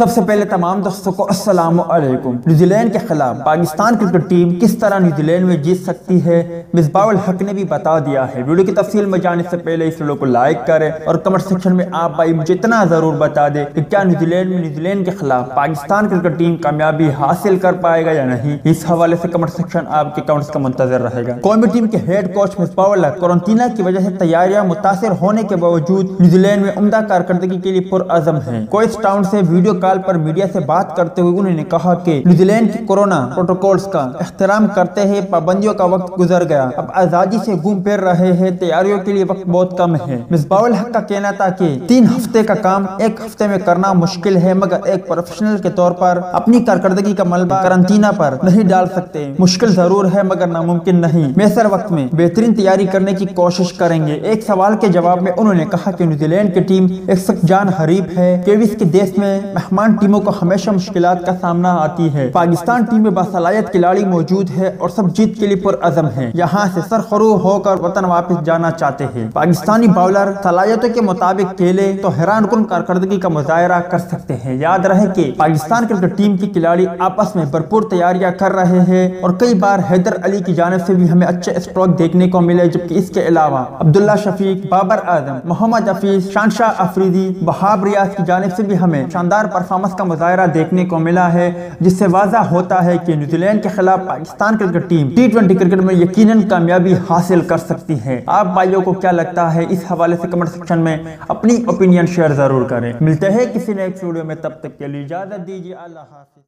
सबसे पहले तमाम दोस्तों को अस्सलाम न्यूजीलैंड के खिलाफ पाकिस्तान क्रिकेट टीम किस तरह न्यूजीलैंड में जीत सकती है, मिसबाउल हक ने भी बता दिया है। वीडियो की तफसील में जाने से पहले इस वीडियो को लाइक करें और कमेंट सेक्शन में आप भाई मुझे इतना ज़रूर बता दे कि क्या न्यूजीलैंड में न्यूजीलैंड के खिलाफ पाकिस्तान क्रिकेट टीम कामयाबी हासिल कर पाएगा या नहीं, इस हवाले से कमेंट सेक्शन आपके कमेंट्स का मुंतजर रहेगा। कौमी टीम के हेड कोच मिसबाउल हक कोरंटीना की वजह से तैयारियाँ मुतासर होने के बावजूद न्यूजीलैंड में उमदा कारकर्दगी के लिए पुरअजम है। कोच टाउन से वीडियो कॉल पर मीडिया से बात करते हुए उन्होंने कहा कि न्यूजीलैंड के कोरोना प्रोटोकॉल्स का एहतराम करते हैं पाबंदियों का वक्त गुजर गया। अब आज़ादी से घूम फिर रहे हैं, तैयारियों के लिए वक्त बहुत कम है। मिसबाउल हक का कहना था कि तीन हफ़्ते का काम एक हफ़्ते में करना मुश्किल है, मगर एक प्रोफेशनल के तौर पर अपनी कारकर्दगी का मलबा करंटीना पर नहीं डाल सकते। मुश्किल ज़रूर है, मगर नामुमकिन नहीं। मैसर वक्त में बेहतरीन तैयारी करने की कोशिश करेंगे। एक सवाल के जवाब में उन्होंने कहा की न्यूजीलैंड की टीम एक सख्त जान हरीब है। केविस के देश में मेहमान टीमों को हमेशा मुश्किल का सामना आती है। पाकिस्तान टीम में बासलायत खिलाड़ी मौजूद है और सब जीत के लिए पुरअजम है। यहाँ से सरखरू होकर वतन वापस जाना चाहते है। पाकिस्तानी बॉलर सलाहियतों के मुताबिक खेले तो हैरान कन कारकर्दगी का मुजाहरा कर सकते हैं। याद रहे की पाकिस्तान क्रिकेट टीम के खिलाड़ी आपस में भरपूर तैयारियाँ कर रहे हैं और कई बार हैदर अली की जानब से भी हमें अच्छे स्ट्रोक देखने को मिले, जबकि इसके अलावा अब्दुल्ला शफीक, बाबर आज़म, मोहम्मद हफीज, शानशाह अफरीदी, बहाब रियाज की जानब से भी हमें शानदार परफॉर्मेंस का मुजाहरा देखने को मिला है, जिससे वाजा होता है कि न्यूजीलैंड के खिलाफ Pakistan cricket team T twenty cricket में यकीनन कामयाबी हासिल कर सकती है। आप भाइयों को क्या लगता है, इस हवाले से कमेंट सेक्शन में अपनी ओपिनियन शेयर ज़रूर करें। मिलते हैं किसी नेक्स्ट वीडियो में, तब तक के लिए इजाज़त दीजिए, अल्लाह हाफिज।